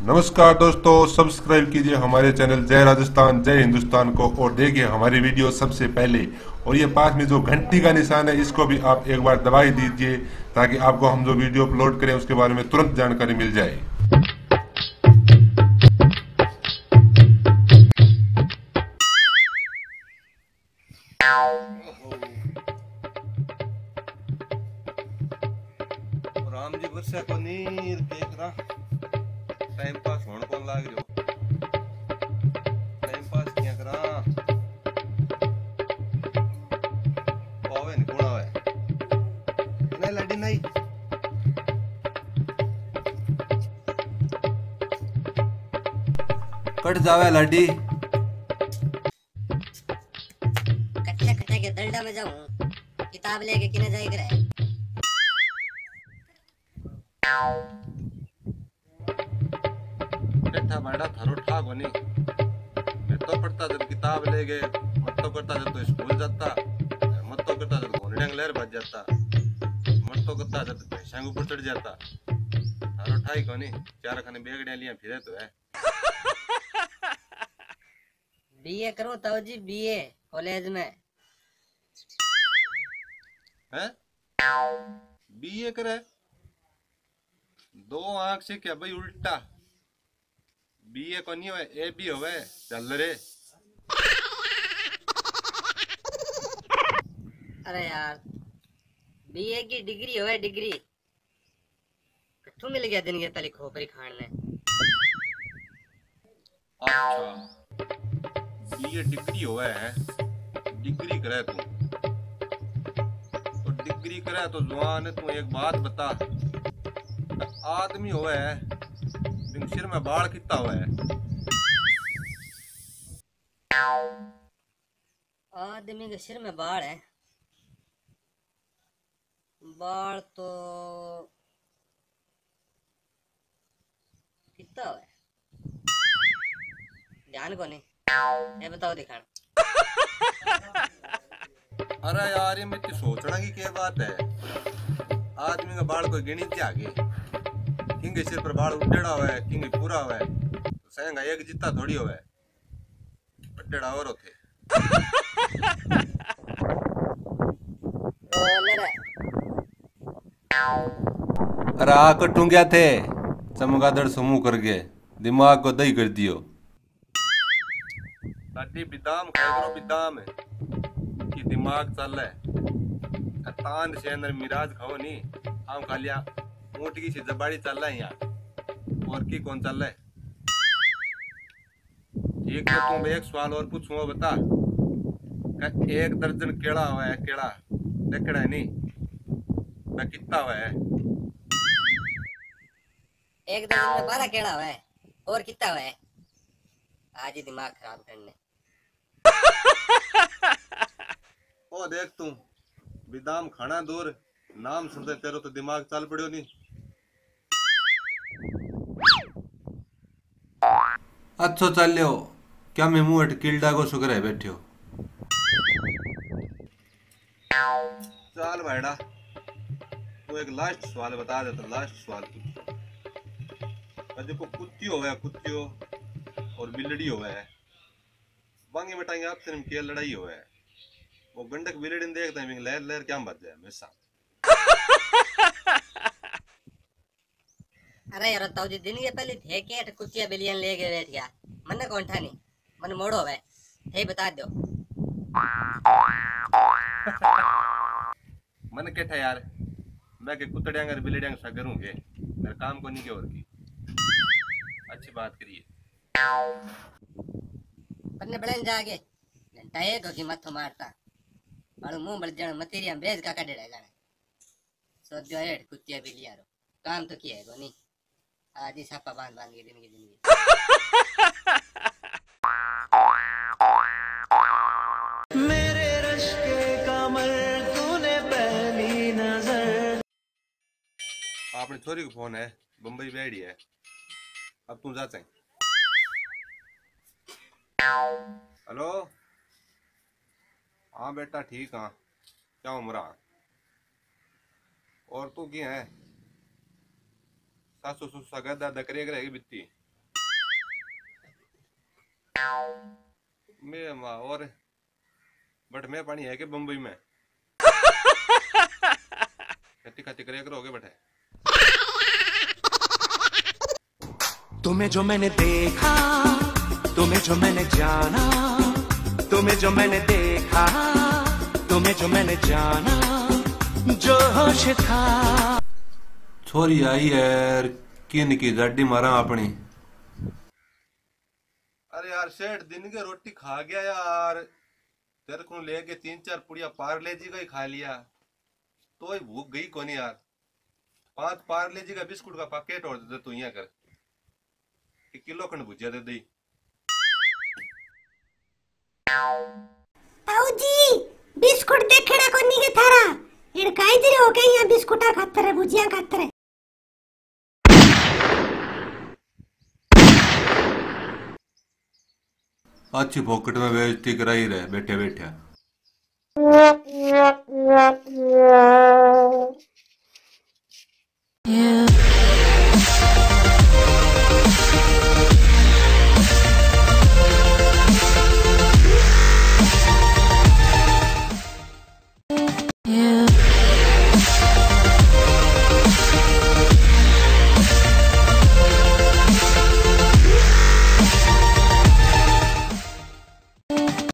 नमस्कार दोस्तों सब्सक्राइब कीजिए हमारे चैनल जय राजस्थान, जय हिंदुस्तान को और देखिए हमारी वीडियो सबसे पहले। और ये पास में जो घंटी का निशान है, इसको भी आप एक बार दबाई दीजिए ताकि आपको हम जो वीडियो अपलोड करें, उसके बारे में तुरंत जानकारी मिल जाए। राम जी को नीर देख रहा। टाइम पास होने कौन लाग रहो टाइम पास क्या करा पावे नहीं कौन आवे नहीं लड़ी नहीं कट जावे लड़ी कच्चे कच्चे के दलडा में जाऊँ किताब लेके किने जाए करे बैठा थारो ठा कोनी मैं तो पढ़ता जब किताब ले गए मत तो करता जब तो स्कूल जाता मत तो करता जब घोड़े लहर बज जाता मत तो करता जब भैंसा ऊपर चढ़ जाता। थारो ठाई कोनी चार खाने बेगड़िया लिया फिरे तो है। बीए करूँ तो जी बीए कॉलेज में। हैं? बीए करे? दो आँख से क्या भाई उल्टा? बीए को नहीं होवे ए बी होवे? चल रे। अरे यार बीए की डिग्री होवे डिग्री। कट्ठू मिल गया दिन के पहले खोपरी खान में अच्छा। बीए डिग्री होवे है? डिग्री करे तू। तो डिग्री करे तो जवान तू एक बात बता। आदमी होवे है? सिर में बाल कितना हुआ है? आदमी के सिर में बाल है। बाल तो कितना है? ध्यान को नहीं। ये बताओ दिखाना। अरे यार ये मेरी सोचना की क्या बात है? आदमी का बाल कोई गिनी के आगे। किंग सिर पर बाल उड्डेड़ा हुआ है किंग पूरा हुआ है तो सहेंगा एक जितना थोड़ी हुआ है उड्डेड़ा और होते अरे आ कटू गया थे चमगादड़ समूह कर गए दिमाग को दही कर दियो लाडी बिदाम खाए करो बिदाम कि दिमाग चल है तान से मिराज खाओ नी आम खा लिया ऊँट की जबाड़ी चल रहा है यहाँ और की कौन चल रहा है ठीक है तुम एक सवाल और पूछूँगा बता एक दर्जन केड़ा हुआ है केड़ा है नहीं का कितना हुआ है एक दर्जन में बारह केड़ा हुआ है और कितना हुआ है आज ही दिमाग खराब करने ओ देख तू. बिदाम खाना दूर. नाम सुनते तेरो तो दिमाग चल पड़ियो नहीं अच्छो चल क्या मैं मुँह अट किल्डा को शुक्र है बैठियो? चल भाईड़ा तू एक लास्ट सवाल बता दे तो लास्ट सवाल देखो कुत्तियो है कुत्तियो और बिल्लड़ी हो है बांगे बटाएँगे आपसे में क्या लड़ाई हो है वो गंडक बिल्लड़ी देखते हैं लहर लहर क्या बच जाए हमेशा अरे यार ताऊ जी दिन के पहले थे के कुचिया बिलियन ले के बैठ गया मन कौन ठा नहीं? मन मोड़ो है हे बता दो। मन के था यार मैं के कुतड़ियांग और बिल्लियांग सा करूँगे मेरे काम को नहीं के और की। अच्छी बात करिए पन्ने बड़न जागे। घंटा एक होगी मथो मारता। मारो मुँह बड़ जण मतेरिया ब्रेज का काटे जाने। सो जो है कुतिया बिलियारो काम तो किया है को नहीं आज ही छापा बाँध बाँध के दिन की ज़िंदगी के कमर तूने पहली नज़र। आपने छोरी को फ़ोन है बम्बई बैठी है। अब तू जा चाहे हेलो? हाँ बेटा ठीक हाँ। क्या उम्र और तू की है? सासू गदा दकरे रहेगी बित्ती और बट मैं पानी है के में? करे करोगे तुम्हें जो मैंने देखा, तुम्हें जो मैंने जाना, तुम्हें जो मैंने देखा, तुम्हें जो मैंने जाना, जो होश था। छोरी आई है किन की गाड़ी मारा अपनी अरे यार सेठ दिन के रोटी खा गया यार। तेरे को लेके तीन चार पुड़िया पार्ले जी का ही खा लिया। तो ही भूख गई कोनी यार। पाँच पार्ले जी का बिस्कुट का पैकेट और दे तू यहाँ कर। एक किलो खंड भुजिया दे दी ताऊजी बिस्कुट देखना कोनी के थारा? एड़ काई जरे हो के यहाँ बिस्कुटा खातर है भुजिया खातर? है अच्छी पॉकेट में बेजती कराई रहे बैठे बैठे yeah.